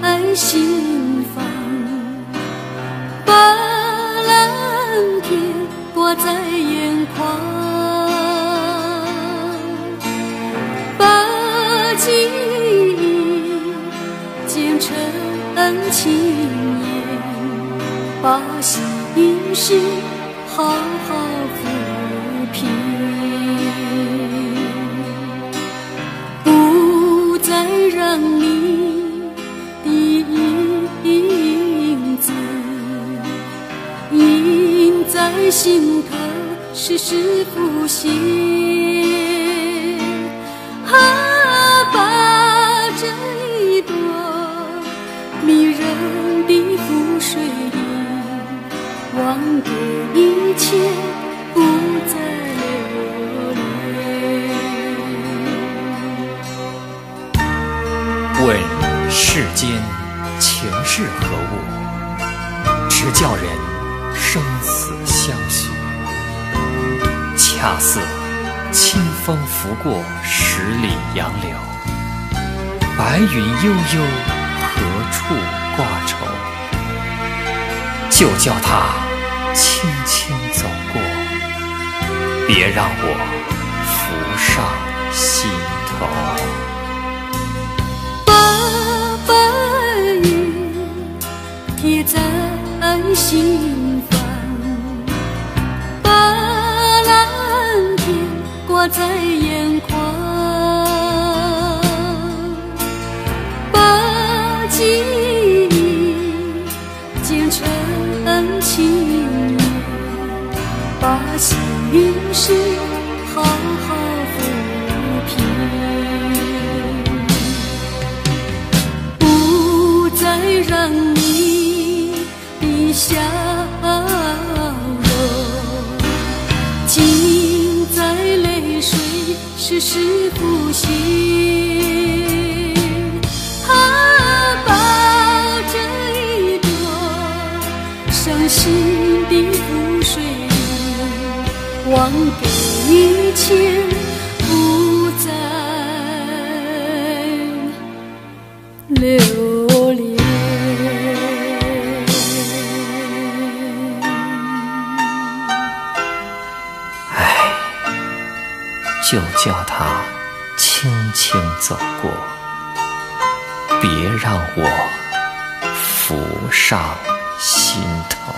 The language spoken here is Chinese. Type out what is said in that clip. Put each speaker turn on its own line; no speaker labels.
爱心房把蓝天挂在眼眶把记忆剪成情意把心事好好抚平。在心头，时时浮现。啊，把这一朵迷人的湖水里，忘掉一切，不再留恋。
问世间情是何物，直教人生死相许。恰似清风拂过十里杨柳，白云悠悠，何处挂愁？就叫他轻轻走过，别让我浮上心头。
把白云贴在心挂在眼眶，把记忆剪成情言，把心事好好抚平。不再让你的笑水，时时浮现。啊，把这一朵伤心的湖水，忘掉一切，不再。留
就叫它轻轻走过，别让我浮上心头。